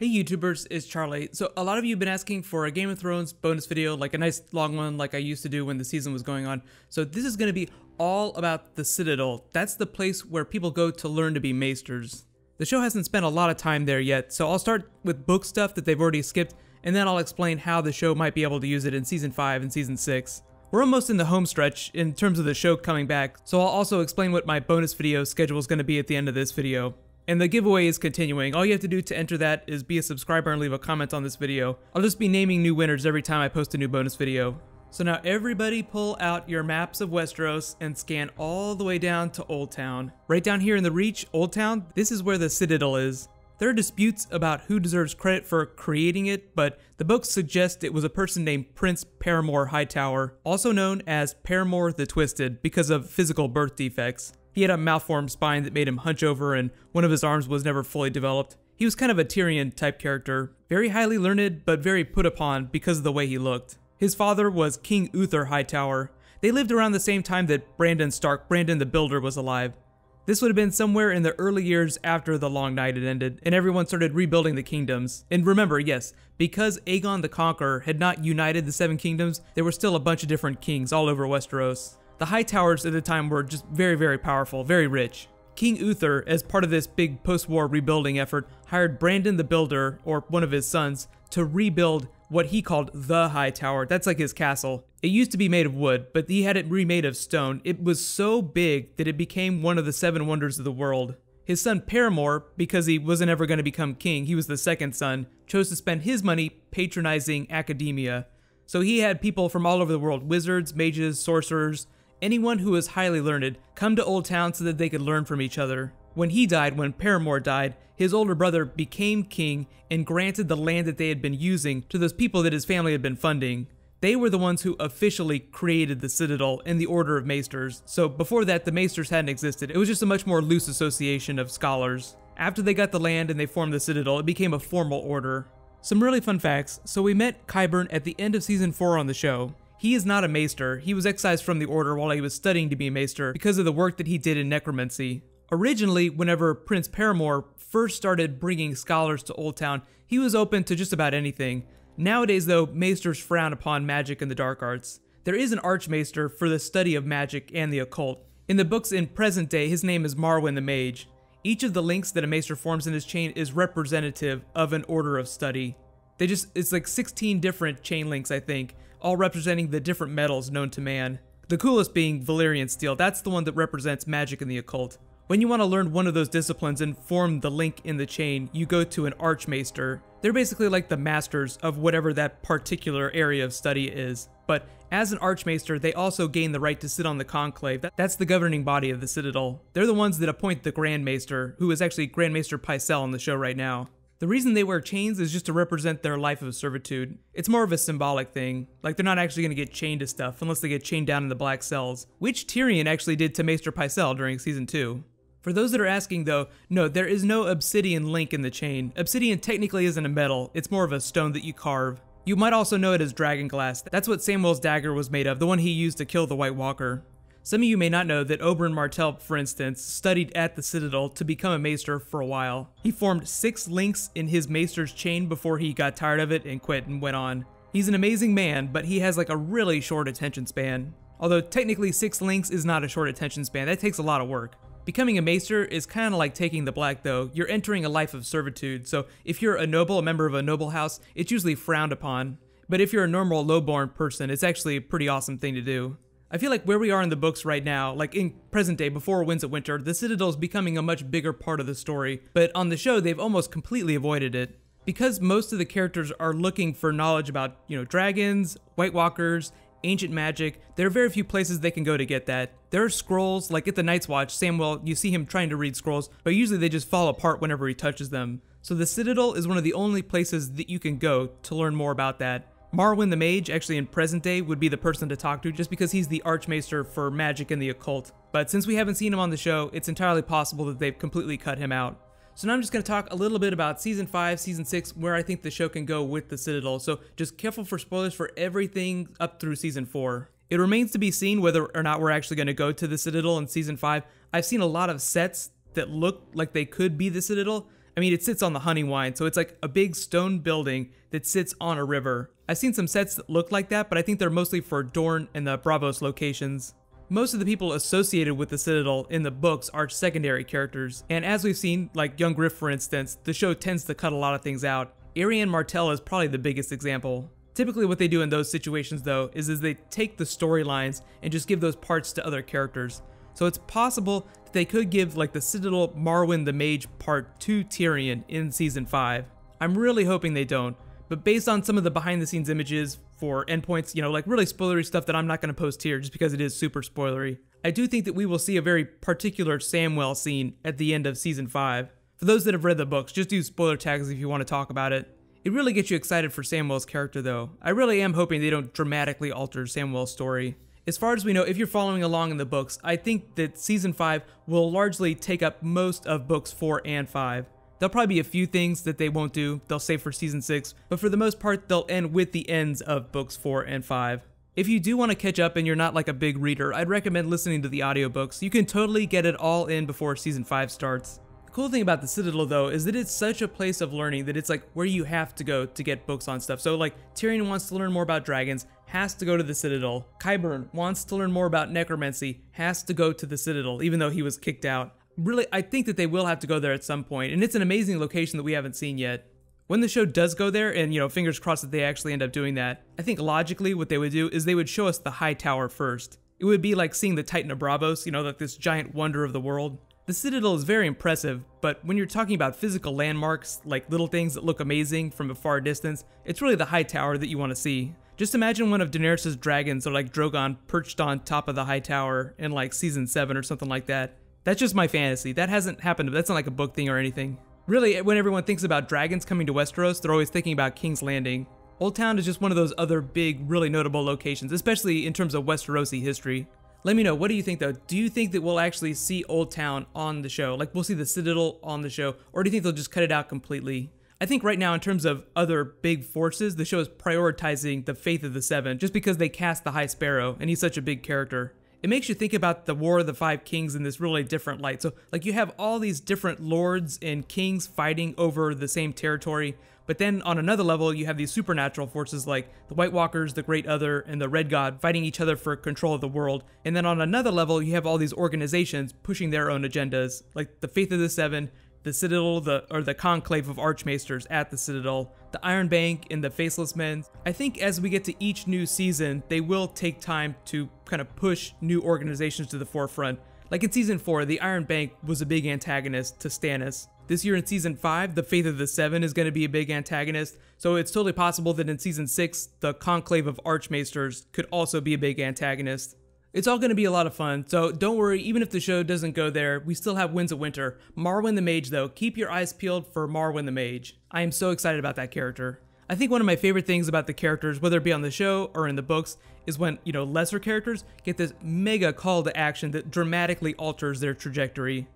Hey YouTubers, it's Charlie. So a lot of you have been asking for a Game of Thrones bonus video, like a nice long one like I used to do when the season was going on. So this is going to be all about the Citadel. That's the place where people go to learn to be maesters. The show hasn't spent a lot of time there yet, so I'll start with book stuff that they've already skipped, and then I'll explain how the show might be able to use it in Season 5 and Season 6. We're almost in the home stretch in terms of the show coming back, so I'll also explain what my bonus video schedule is going to be at the end of this video. And the giveaway is continuing. All you have to do to enter that is be a subscriber and leave a comment on this video. I'll just be naming new winners every time I post a new bonus video. So now everybody pull out your maps of Westeros and scan all the way down to Old Town. Right down here in the Reach, Old Town, this is where the Citadel is. There are disputes about who deserves credit for creating it, but the books suggest it was a person named Prince Peremore Hightower, also known as Peremore the Twisted because of physical birth defects. He had a malformed spine that made him hunch over, and one of his arms was never fully developed. He was kind of a Tyrion type character, very highly learned, but very put upon because of the way he looked. His father was King Uthor Hightower. They lived around the same time that Brandon Stark, Brandon the Builder, was alive. This would have been somewhere in the early years after the Long Night had ended, and everyone started rebuilding the kingdoms. And remember, yes, because Aegon the Conqueror had not united the Seven Kingdoms, there were still a bunch of different kings all over Westeros. The High Towers at the time were just very, very powerful, very rich. King Uthor, as part of this big post-war rebuilding effort, hired Brandon the Builder, or one of his sons, to rebuild what he called the High Tower. That's like his castle. It used to be made of wood, but he had it remade of stone. It was so big that it became one of the seven wonders of the world. His son Peremore, because he wasn't ever going to become king, he was the second son, chose to spend his money patronizing academia. So he had people from all over the world wizards, mages, sorcerers, anyone who was highly learned come to Old Town so that they could learn from each other. When he died, when Peremore died, his older brother became king and granted the land that they had been using to those people that his family had been funding. They were the ones who officially created the Citadel and the Order of Maesters, so before that the Maesters hadn't existed, it was just a much more loose association of scholars. After they got the land and they formed the Citadel, it became a formal order. Some really fun facts, so we met Qyburn at the end of season 4 on the show. He is not a maester. He was excised from the order while he was studying to be a maester because of the work that he did in necromancy. Originally, whenever Prince Peremore first started bringing scholars to Old Town, he was open to just about anything. Nowadays, though, maesters frown upon magic and the dark arts. There is an archmaester for the study of magic and the occult. In the books in present day, his name is Marwyn the Mage. Each of the links that a maester forms in his chain is representative of an order of study. They just, it's like 16 different chain links, I think, all representing the different metals known to man. The coolest being Valyrian steel, that's the one that represents magic and the occult. When you want to learn one of those disciplines and form the link in the chain, you go to an Archmaester. They're basically like the masters of whatever that particular area of study is. But as an Archmaester, they also gain the right to sit on the Conclave. That's the governing body of the Citadel. They're the ones that appoint the Grand Maester, who is actually Grand Maester Pycelle on the show right now. The reason they wear chains is just to represent their life of servitude. It's more of a symbolic thing, like they're not actually going to get chained to stuff unless they get chained down in the black cells, which Tyrion actually did to Maester Pycelle during season 2. For those that are asking though, no, there is no obsidian link in the chain. Obsidian technically isn't a metal, it's more of a stone that you carve. You might also know it as dragon glass. That's what Samwell's dagger was made of, the one he used to kill the White Walker. Some of you may not know that Oberyn Martell, for instance, studied at the Citadel to become a maester for a while. He formed six links in his maester's chain before he got tired of it and quit and went on. He's an amazing man, but he has like a really short attention span. Although technically six links is not a short attention span, that takes a lot of work. Becoming a maester is kind of like taking the black though. You're entering a life of servitude, so if you're a noble, a member of a noble house, it's usually frowned upon. But if you're a normal lowborn person, it's actually a pretty awesome thing to do. I feel like where we are in the books right now, like in present day before Winds of Winter, the Citadel is becoming a much bigger part of the story, but on the show they've almost completely avoided it. Because most of the characters are looking for knowledge about, you know, dragons, White Walkers, ancient magic, there are very few places they can go to get that. There are scrolls, like at the Night's Watch, Samwell, you see him trying to read scrolls, but usually they just fall apart whenever he touches them. So the Citadel is one of the only places that you can go to learn more about that. Marwyn the Mage, actually in present day, would be the person to talk to just because he's the Archmaester for magic and the occult. But since we haven't seen him on the show, it's entirely possible that they've completely cut him out. So now I'm just going to talk a little bit about Season 5, Season 6, where I think the show can go with the Citadel, so just careful for spoilers for everything up through Season 4. It remains to be seen whether or not we're actually going to go to the Citadel in Season 5. I've seen a lot of sets that look like they could be the Citadel, I mean, it sits on the Honeywine, so it's like a big stone building that sits on a river. I've seen some sets that look like that, but I think they're mostly for Dorne and the Braavos locations. Most of the people associated with the Citadel in the books are secondary characters, and as we've seen, like Young Griff for instance, the show tends to cut a lot of things out. Arianne Martell is probably the biggest example. Typically what they do in those situations though is, is they take the storylines and just give those parts to other characters. So it's possible that they could give like the Citadel Marwyn the Mage part to Tyrion in season 5. I'm really hoping they don't, but based on some of the behind the scenes images for endpoints, you know, like really spoilery stuff that I'm not going to post here just because it is super spoilery, I do think that we will see a very particular Samwell scene at the end of season 5. For those that have read the books, just use spoiler tags if you want to talk about it. It really gets you excited for Samwell's character though. I really am hoping they don't dramatically alter Samwell's story. As far as we know, if you're following along in the books, I think that season 5 will largely take up most of books 4 and 5. There'll probably be a few things that they won't do, they'll save for season 6, but for the most part, they'll end with the ends of books 4 and 5. If you do want to catch up and you're not like a big reader, I'd recommend listening to the audiobooks. You can totally get it all in before season 5 starts. Cool thing about the Citadel though is that it's such a place of learning that it's like where you have to go to get books on stuff. So like Tyrion wants to learn more about dragons, has to go to the Citadel. Qyburn wants to learn more about necromancy, has to go to the Citadel even though he was kicked out really, I think that they will have to go there at some point, and it's an amazing location that we haven't seen yet. When the show does go there, and you know, fingers crossed that they actually end up doing that, I think logically what they would do is they would show us the high tower first. It would be like seeing the Titan of Braavos, you know, like this giant wonder of the world. The Citadel is very impressive, but when you're talking about physical landmarks, like little things that look amazing from a far distance, it's really the high tower that you want to see. Just imagine one of Daenerys' dragons or like Drogon perched on top of the high tower in like season 7 or something like that. That's just my fantasy. That hasn't happened. That's not like a book thing or anything. Really, when everyone thinks about dragons coming to Westeros, they're always thinking about King's Landing. Oldtown is just one of those other big, really notable locations, especially in terms of Westerosi history. Let me know, what do you think though? Do you think that we'll actually see Old Town on the show? Like we'll see the Citadel on the show? Or do you think they'll just cut it out completely? I think right now, in terms of other big forces, the show is prioritizing the Faith of the Seven just because they cast the High Sparrow and he's such a big character it makes you think about the War of the Five Kings in this really different light. So, like, you have all these different lords and kings fighting over the same territory, but then on another level, you have these supernatural forces like the White Walkers, the Great Other, and the Red God fighting each other for control of the world. And then on another level, you have all these organizations pushing their own agendas, like the Faith of the Seven, the Citadel, the or the conclave of Archmaesters at the Citadel, the Iron Bank, and the Faceless Men. I think as we get to each new season, they will take time to kind of push new organizations to the forefront. Like in season 4, the Iron Bank was a big antagonist to Stannis. This year in season 5, the Faith of the Seven is going to be a big antagonist, so it's totally possible that in season 6, the Conclave of Archmaesters could also be a big antagonist. It's all going to be a lot of fun, so don't worry, even if the show doesn't go there, we still have Winds of Winter. Marwyn the Mage, though, keep your eyes peeled for Marwyn the Mage. I am so excited about that character. I think one of my favorite things about the characters, whether it be on the show or in the books, is when, you know, lesser characters get this mega call to action that dramatically alters their trajectory.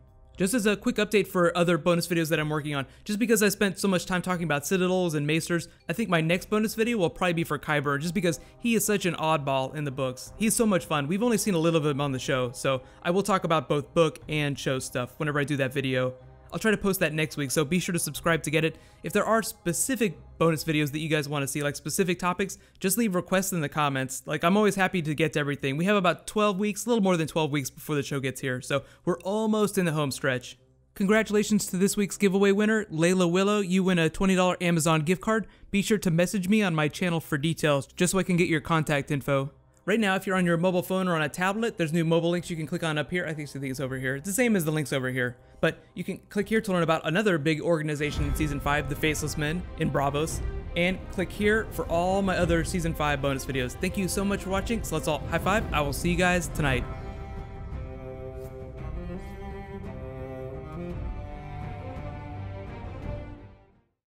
Just as a quick update for other bonus videos that I'm working on, just because I spent so much time talking about Citadels and Maesters, I think my next bonus video will probably be for Qyburn, just because he is such an oddball in the books. He's so much fun. We've only seen a little of him on the show, so I will talk about both book and show stuff whenever I do that video. I'll try to post that next week, so be sure to subscribe to get it. If there are specific bonus videos that you guys want to see, like specific topics, just leave requests in the comments. Like, I'm always happy to get to everything. We have about 12 weeks, a little more than 12 weeks before the show gets here, so we're almost in the home stretch. Congratulations to this week's giveaway winner, Layla Willow. You win a $20 Amazon gift card. Be sure to message me on my channel for details, just so I can get your contact info. Right now, if you're on your mobile phone or on a tablet, there's new mobile links you can click on up here. I think it's over here. It's the same as the links over here. But you can click here to learn about another big organization in Season 5, the Faceless Men in Braavos. And click here for all my other Season 5 bonus videos. Thank you so much for watching. So let's all high five. I will see you guys tonight.